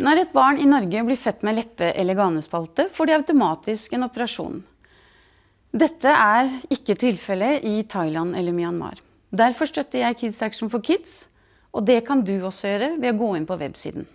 Når et barn i Norge blir født med leppe- eller ganespalte, får de automatisk en operasjon. Dette er ikke tilfellet i Thailand eller Myanmar. Derfor støtter jeg Kids Action for Kids, og det kan du også gjøre ved å gå inn på websiden.